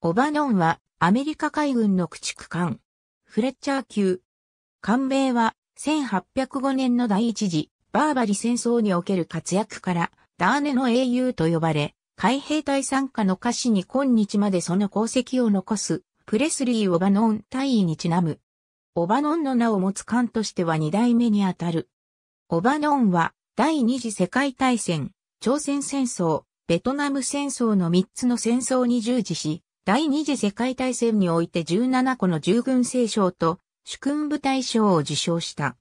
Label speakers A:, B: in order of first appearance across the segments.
A: オバノンはアメリカ海軍の駆逐艦、フレッチャー級。艦名は1805年の第一次バーバリ戦争における活躍からダーネの英雄と呼ばれ、海兵隊参加の歌詞に今日までその功績を残すプレスリー・オバノン大尉にちなむ。オバノンの名を持つ艦としては二代目にあたる。オバノンは第二次世界大戦、朝鮮戦争、ベトナム戦争の三つの戦争に従事し、第二次世界大戦において17個の従軍聖賞と主君部隊賞を受賞した。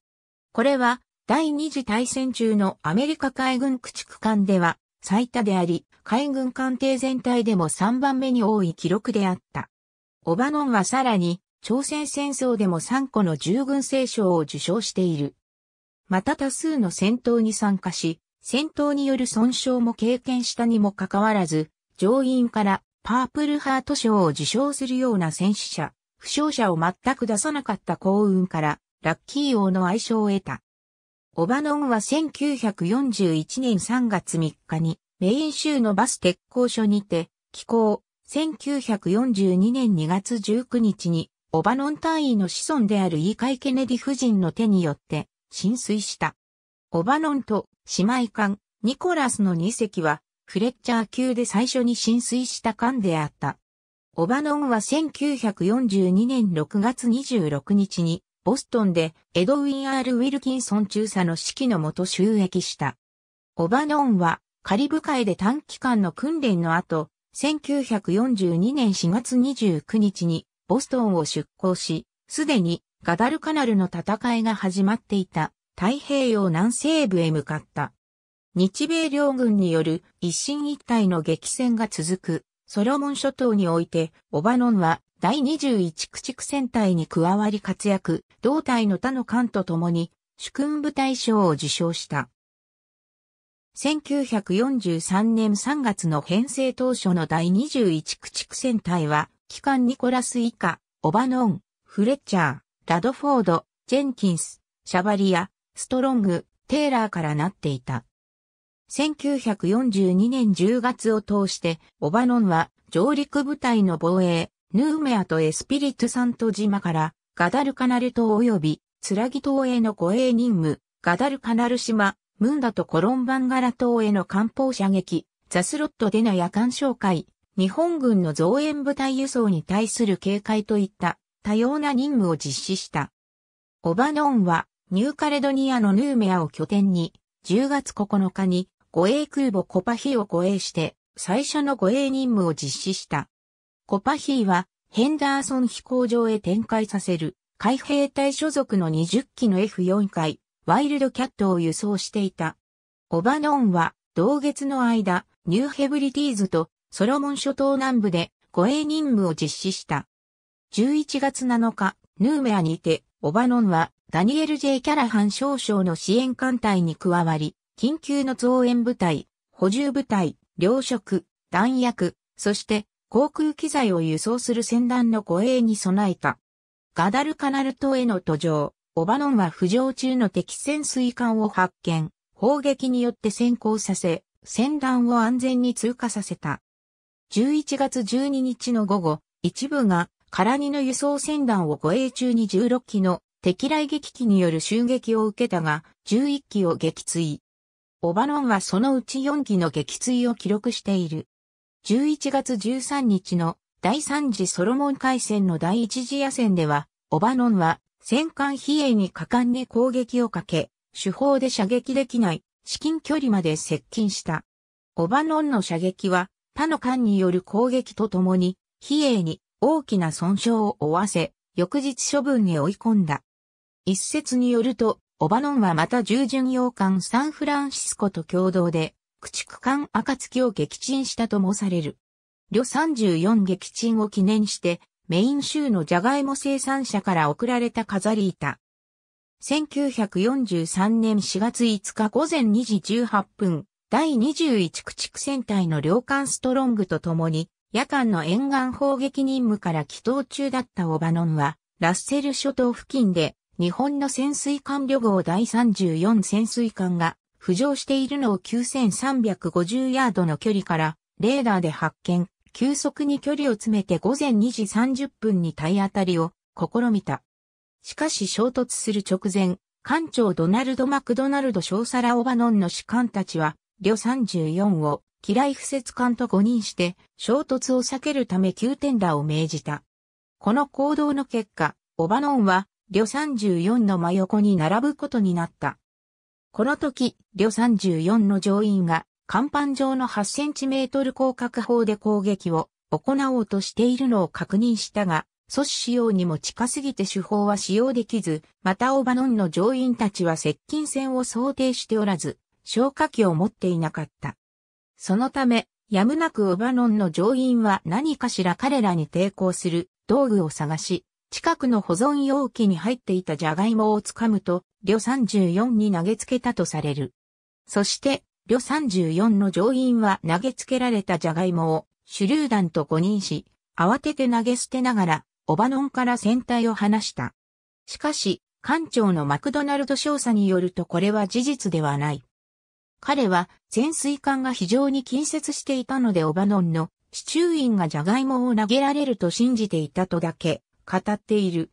A: これは第二次大戦中のアメリカ海軍駆逐艦では最多であり、海軍艦艇全体でも3番目に多い記録であった。オバノンはさらに朝鮮戦争でも3個の従軍聖賞を受賞している。また多数の戦闘に参加し、戦闘による損傷も経験したにもかかわらず、乗員からパープルハート賞を受賞するような戦死者、負傷者を全く出さなかった幸運から、ラッキー王の愛称を得た。オバノンは1941年3月3日にメイン州のバス鉄工所にて寄港、1942年2月19日にオバノン隊員の子孫であるイーカイ・ケネディ夫人の手によって浸水した。オバノンと姉妹艦ニコラスの2隻はフレッチャー級で最初に浸水した艦であった。オバノンは1942年6月26日にボストンでエドウィン・アール・ウィルキンソン中佐の指揮のもと収益した。オバノンはカリブ海で短期間の訓練の後、1942年4月29日にボストンを出港し、すでにガダルカナルの戦いが始まっていた太平洋南西部へ向かった。日米両軍による一進一退の激戦が続くソロモン諸島において、オバノンは第21駆逐戦隊に加わり活躍、同隊の他の艦と共に主君部隊賞を受賞した。1943年3月の編成当初の第21駆逐戦隊は、機関ニコラス以下、オバノン、フレッチャー、ラドフォード、ジェンキンス、シャバリア、ストロング、テーラーからなっていた。1942年10月を通して、オバノンは上陸部隊の防衛、ヌーメアとエスピリトサント島からガダルカナル島及びツラギ島への護衛任務、ガダルカナル島、ムンダとコロンバンガラ島への艦砲射撃、ザスロットでの夜間紹介、日本軍の増援部隊輸送に対する警戒といった多様な任務を実施した。オバノンはニューカレドニアのヌーメアを拠点に10月9日に護衛空母コパヒーを護衛して最初の護衛任務を実施した。コパヒーはヘンダーソン飛行場へ展開させる海兵隊所属の20機の F4 回ワイルドキャットを輸送していた。オバノンは同月の間ニューヘブリティーズとソロモン諸島南部で護衛任務を実施した。11月7日、ヌーメアにて、オバノンはダニエル・ジェイ・キャラハン少将の支援艦隊に加わり、緊急の増援部隊、補充部隊、糧食、弾薬、そして航空機材を輸送する戦団の護衛に備えた。ガダルカナル島への途上、オバノンは浮上中の敵潜水艦を発見、砲撃によって先行させ、戦団を安全に通過させた。11月12日の午後、一部がカラニの輸送船団を護衛中に16機の敵雷撃機による襲撃を受けたが、11機を撃墜。オバノンはそのうち4機の撃墜を記録している。11月13日の第3次ソロモン海戦の第1次野戦では、オバノンは戦艦比叡に果敢に攻撃をかけ、手法で射撃できない至近距離まで接近した。オバノンの射撃は他の艦による攻撃とともに、比叡に大きな損傷を負わせ、翌日処分に追い込んだ。一説によると、オバノンはまた従順洋艦サンフランシスコと共同で、駆逐艦暁を撃沈したともされる。旅34撃沈を記念して、メイン州のジャガイモ生産者から送られた飾り板。1943年4月5日午前2時18分、第21駆逐戦隊の両艦ストロングと共に、夜間の沿岸砲撃任務から帰島中だったオバノンは、ラッセル諸島付近で、日本の潜水艦旅号第34潜水艦が浮上しているのを9350ヤードの距離からレーダーで発見、急速に距離を詰めて午前2時30分に体当たりを試みた。しかし衝突する直前、艦長ドナルド・マクドナルド・ショーサラ・オバノンの士官たちは、旅34を機雷不設艦と誤認して衝突を避けるため急転打を命じた。この行動の結果、オバノンは旅34の真横に並ぶことになった。この時、旅34の乗員が甲板上の8センチメートル広角砲で攻撃を行おうとしているのを確認したが、阻止しようにも近すぎて手法は使用できず、またオバノンの乗員たちは接近戦を想定しておらず、消火器を持っていなかった。そのため、やむなくオバノンの乗員は何かしら彼らに抵抗する道具を探し、近くの保存容器に入っていたジャガイモをつかむと、旅34に投げつけたとされる。そして、旅34の乗員は投げつけられたジャガイモを手榴弾と誤認し、慌てて投げ捨てながら、オバノンから船体を離した。しかし、艦長のマクドナルド少佐によるとこれは事実ではない。彼は潜水艦が非常に近接していたのでオバノンの地中員がジャガイモを投げられると信じていたとだけ語っている。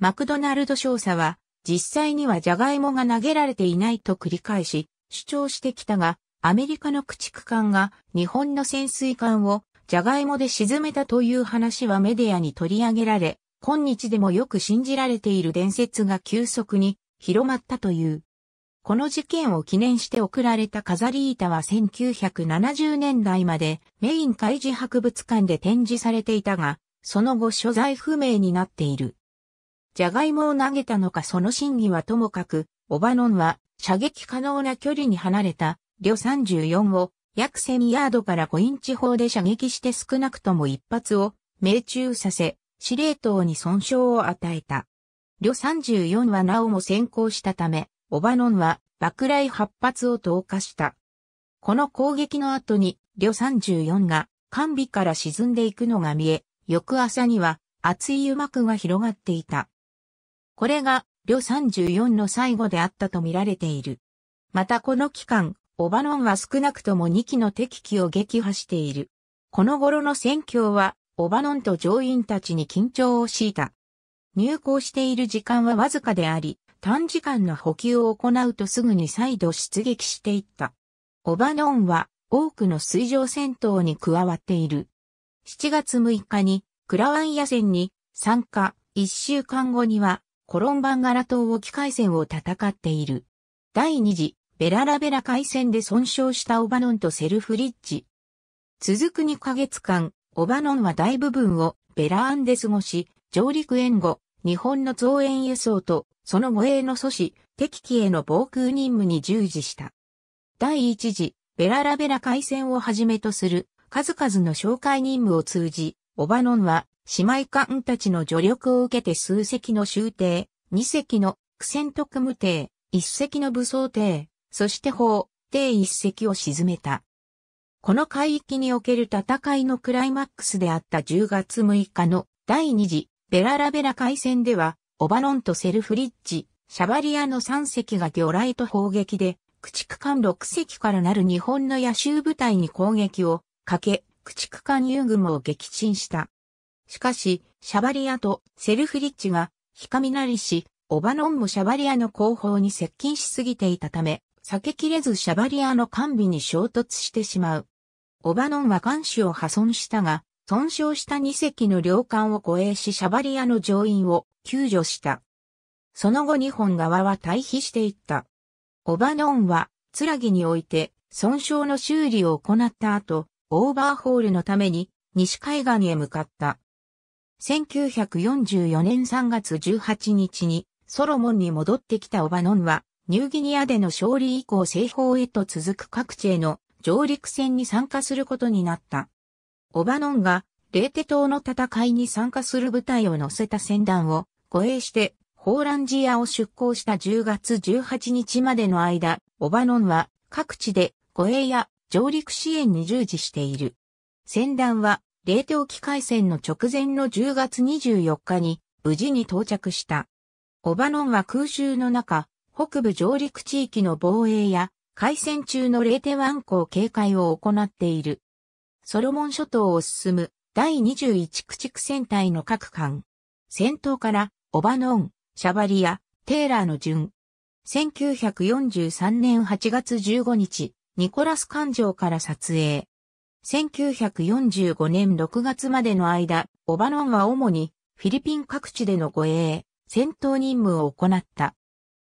A: マクドナルド少佐は実際にはジャガイモが投げられていないと繰り返し主張してきたが、アメリカの駆逐艦が日本の潜水艦をジャガイモで沈めたという話はメディアに取り上げられ、今日でもよく信じられている伝説が急速に広まったという。この事件を記念して贈られた飾り板は1970年代までメイン海事博物館で展示されていたが、その後所在不明になっている。ジャガイモを投げたのかその真偽はともかく、オバノンは射撃可能な距離に離れた、旅34を約1000ヤードから5インチ砲で射撃して少なくとも一発を命中させ、司令塔に損傷を与えた。旅34はなおも先行したため、オバノンは爆雷8発を投下した。この攻撃の後に、旅34が艦尾から沈んでいくのが見え、翌朝には熱い油膜が広がっていた。これが、旅34の最後であったと見られている。またこの期間、オバノンは少なくとも2機の敵機を撃破している。この頃の戦況は、オバノンと乗員たちに緊張を強いた。入港している時間はわずかであり、短時間の補給を行うとすぐに再度出撃していった。オバノンは多くの水上戦闘に加わっている。7月6日にクラワン野戦に参加、1週間後にはコロンバンガラ島沖海戦を戦っている。第2次ベララベラ海戦で損傷したオバノンとセルフリッジ。続く2ヶ月間、オバノンは大部分をベラーンで過ごし、上陸援護、日本の増援輸送とその護衛の阻止、敵機への防空任務に従事した。第一次、ベララベラ海戦をはじめとする数々の紹介任務を通じ、オバノンは姉妹艦たちの助力を受けて数隻の終艇、二隻の苦戦特務艇、一隻の武装艇、そして砲、艇一隻を沈めた。この海域における戦いのクライマックスであった10月6日の第二次ベララベラ海戦ではオバノンとセルフリッジ、シャバリアの3隻が魚雷と砲撃で、駆逐艦6隻からなる日本の野州部隊に攻撃をかけ、駆逐艦遊軍を撃沈した。しかし、シャバリアとセルフリッジが、ひかみなりし、オバノンもシャバリアの後方に接近しすぎていたため、避けきれずシャバリアの艦尾に衝突してしまう。オバノンは艦首を破損したが、損傷した2隻の両艦を護衛しシャバリアの乗員を救助した。その後日本側は退避していった。オバノンは、つらぎにおいて、損傷の修理を行った後、オーバーホールのために、西海岸へ向かった。1944年3月18日に、ソロモンに戻ってきたオバノンは、ニューギニアでの勝利以降西方へと続く各地への上陸戦に参加することになった。オバノンが、レーテ島の戦いに参加する部隊を乗せた船団を護衛して、ホーランジアを出港した10月18日までの間、オバノンは各地で護衛や上陸支援に従事している。船団は、冷凍機械船の直前の10月24日に無事に到着した。オバノンは空襲の中、北部上陸地域の防衛や海戦中のレーテ湾港警戒を行っている。ソロモン諸島を進む第21駆逐戦隊の各艦。戦闘からオバノン、シャバリア、テーラーの順。1943年8月15日、ニコラス艦上から撮影。1945年6月までの間、オバノンは主にフィリピン各地での護衛、戦闘任務を行った。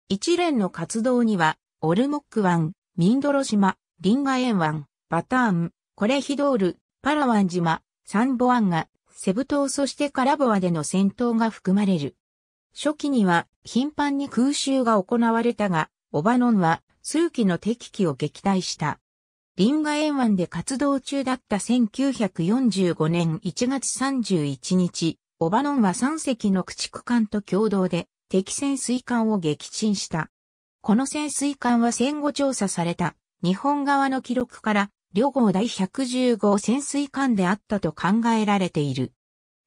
A: 一連の活動には、オルモック湾、ミンドロ島、リンガエン湾、バターン、コレヒドール、パラワン島、サンボアンガ、セブ島そしてカラボアでの戦闘が含まれる。初期には頻繁に空襲が行われたが、オバノンは数機の敵機を撃退した。リンガエン湾で活動中だった1945年1月31日、オバノンは3隻の駆逐艦と共同で敵潜水艦を撃沈した。この潜水艦は戦後調査された日本側の記録から両号第115潜水艦であったと考えられている。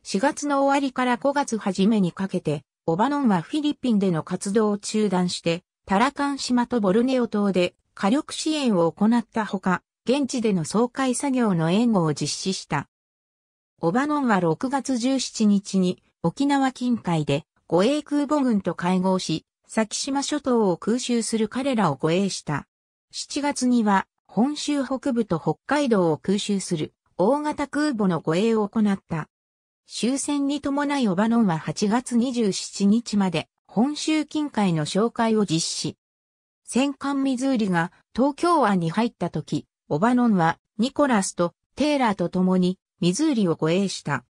A: 4月の終わりから5月初めにかけて、オバノンはフィリピンでの活動を中断して、タラカン島とボルネオ島で火力支援を行ったほか、現地での総会作業の援護を実施した。オバノンは6月17日に沖縄近海で護衛空母軍と会合し、先島諸島を空襲する彼らを護衛した。7月には本州北部と北海道を空襲する大型空母の護衛を行った。終戦に伴いオバノンは8月27日まで本州近海の紹介を実施。戦艦ミズーリが東京湾に入った時、オバノンはニコラスとテーラーと共にミズーリを護衛した。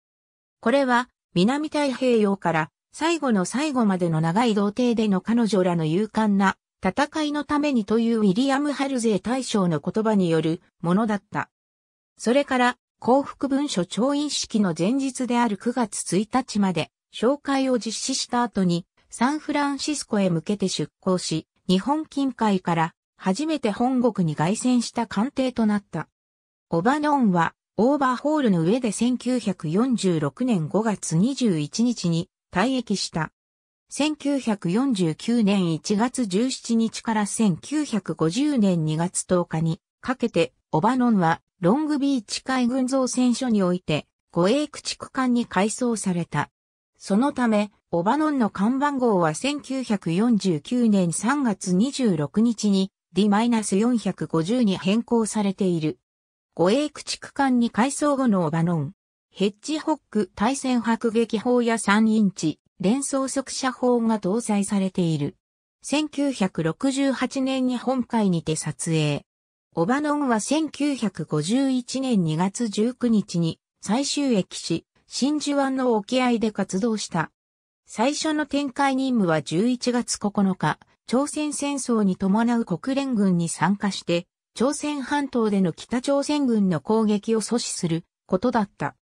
A: これは南太平洋から最後の最後までの長い童貞での彼女らの勇敢な戦いのためにというウィリアム・ハルゼー大将の言葉によるものだった。それから、幸福文書調印式の前日である9月1日まで、紹介を実施した後に、サンフランシスコへ向けて出港し、日本近海から初めて本国に凱旋した艦艇となった。オバノンは、オーバーホールの上で1946年5月21日に退役した。1949年1月17日から1950年2月10日にかけて、オバノンはロングビーチ海軍造船所において護衛駆逐艦に改装された。そのため、オバノンの看番号は1949年3月26日に D-450 に変更されている。護衛駆逐艦に改装後のオバノン。ヘッジホック対戦迫撃砲や3インチ連装速射砲が搭載されている。1968年に本会にて撮影。オバノンは1951年2月19日に最終駅し、真珠湾の沖合で活動した。最初の展開任務は11月9日、朝鮮戦争に伴う国連軍に参加して、朝鮮半島での北朝鮮軍の攻撃を阻止することだった。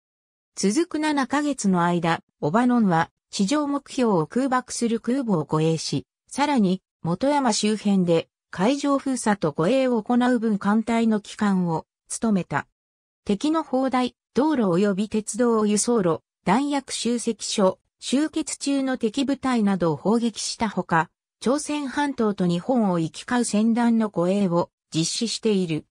A: 続く7ヶ月の間、オバノンは地上目標を空爆する空母を護衛し、さらに、元山周辺で海上封鎖と護衛を行う分艦隊の機関を務めた。敵の砲台、道路及び鉄道輸送路、弾薬集積所、集結中の敵部隊などを砲撃したほか、朝鮮半島と日本を行き交う戦団の護衛を実施している。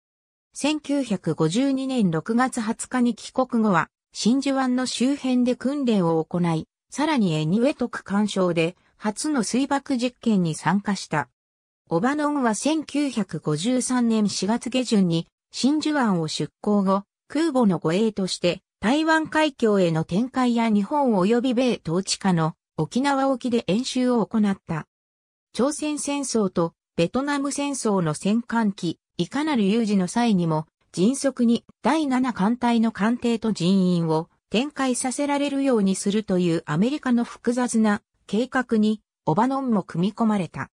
A: 1952年6月20日に帰国後は、真珠湾の周辺で訓練を行い、さらにエニウェトク干渉で初の水爆実験に参加した。オバノンは1953年4月下旬に真珠湾を出港後、空母の護衛として台湾海峡への展開や日本及び米統治下の沖縄沖で演習を行った。朝鮮戦争とベトナム戦争の戦艦機、いかなる有事の際にも迅速に第7艦隊の艦艇と人員を展開させられるようにするというアメリカの複雑な計画にオバノンも組み込まれた。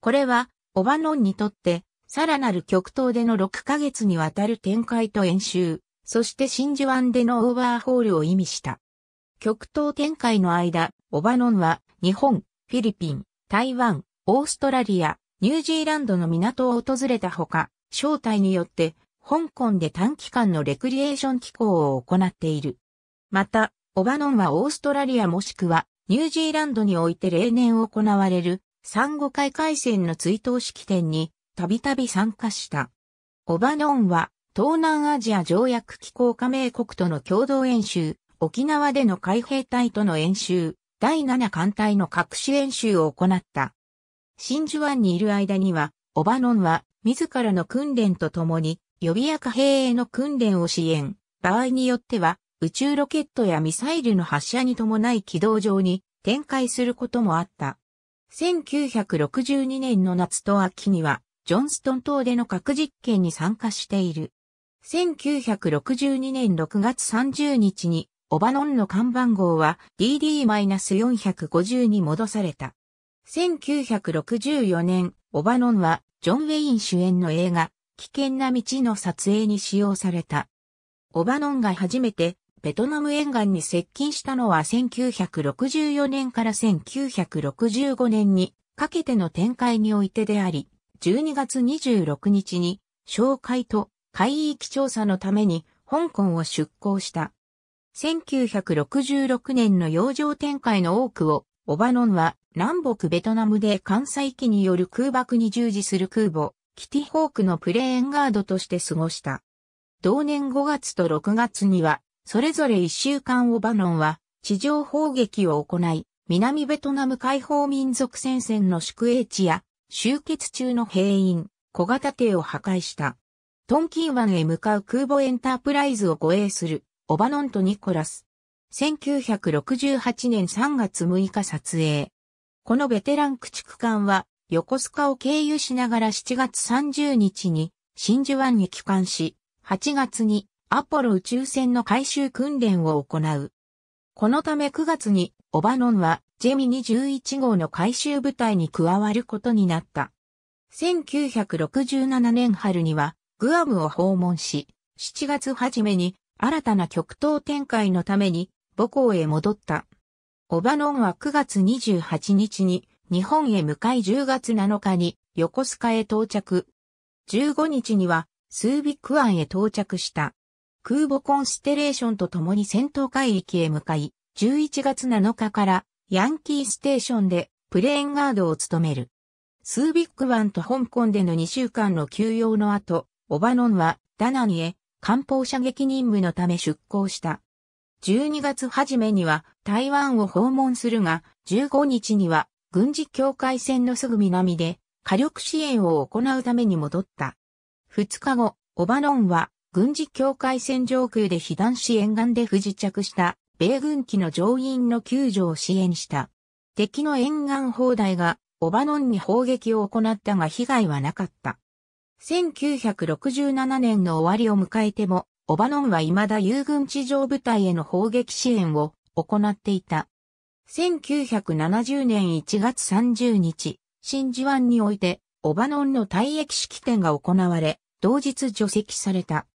A: これはオバノンにとってさらなる極東での6ヶ月にわたる展開と演習、そして真珠湾でのオーバーホールを意味した。極東展開の間、オバノンは日本、フィリピン、台湾、オーストラリア、ニュージーランドの港を訪れたほか、招待によって香港で短期間のレクリエーション機構を行っている。また、オバノンはオーストラリアもしくはニュージーランドにおいて例年行われる産後海海戦の追悼式典にたびたび参加した。オバノンは東南アジア条約機構加盟国との共同演習、沖縄での海兵隊との演習、第7艦隊の各種演習を行った。真珠湾にいる間には、オバノンは自らの訓練とともに予備役兵への訓練を支援、場合によっては宇宙ロケットやミサイルの発射に伴い軌道上に展開することもあった。1962年の夏と秋には、ジョンストン島での核実験に参加している。1962年6月30日に、オバノンの看番号は DD-450 に戻された。1964年、オバノンはジョン・ウェイン主演の映画、危険な道の撮影に使用された。オバノンが初めてベトナム沿岸に接近したのは1964年から1965年にかけての展開においてであり、12月26日に紹介と海域調査のために香港を出港した。1966年の洋上展開の多くをオバノンは南北ベトナムで関西機による空爆に従事する空母、キティホークのプレーンガードとして過ごした。同年5月と6月には、それぞれ1週間オバノンは地上砲撃を行い、南ベトナム解放民族戦線の宿営地や集結中の兵員、小型艇を破壊した。トンキー湾へ向かう空母エンタープライズを護衛するオバノンとニコラス。1968年3月6日撮影。このベテラン駆逐艦は横須賀を経由しながら7月30日に真珠湾に帰還し、8月にアポロ宇宙船の回収訓練を行う。このため9月にオバノンはジェミニ11号の回収部隊に加わることになった。1967年春にはグアムを訪問し、7月初めに新たな極東展開のために母港へ戻った。オバノンは9月28日に日本へ向かい10月7日に横須賀へ到着。15日にはスービック湾へ到着した。空母コンステレーションと共に戦闘海域へ向かい、11月7日からヤンキーステーションでプレーンガードを務める。スービック湾と香港での2週間の休養の後、オバノンはダナンへ艦砲射撃任務のため出港した。12月初めには台湾を訪問するが、15日には軍事境界線のすぐ南で火力支援を行うために戻った。2日後、オバノンは軍事境界線上空で被弾し沿岸で不時着した米軍機の乗員の救助を支援した。敵の沿岸砲台がオバノンに砲撃を行ったが被害はなかった。1967年の終わりを迎えても、オバノンは未だ友軍地上部隊への砲撃支援を行っていた。1970年1月30日、真珠湾において、オバノンの退役式典が行われ、同日除籍された。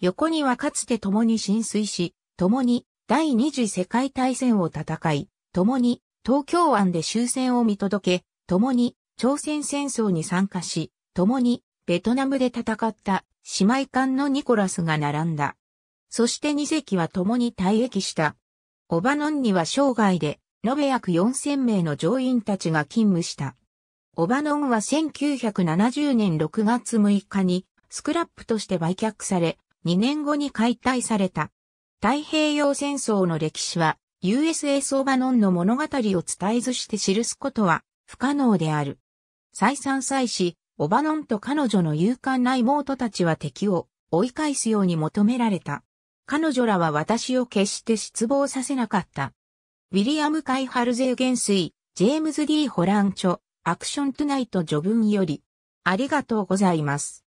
A: 横にはかつて共に浸水し、共に第二次世界大戦を戦い、共に東京湾で終戦を見届け、共に朝鮮戦争に参加し、共にベトナムで戦った姉妹艦のニコラスが並んだ。そして2隻は共に退役した。オバノンには生涯で延べ約4000名の乗員たちが勤務した。オバノンは1970年6月6日にスクラップとして売却され、2年後に解体された。太平洋戦争の歴史は USS オバノンの物語を伝えずして記すことは不可能である。再三再し、オバノンと彼女の勇敢な妹たちは敵を追い返すように求められた。彼女らは私を決して失望させなかった。ウィリアム・カイ・ハルゼー元帥、ジェームズ・ディ・ホランチョ、アクション・トゥナイト序文より、ありがとうございます。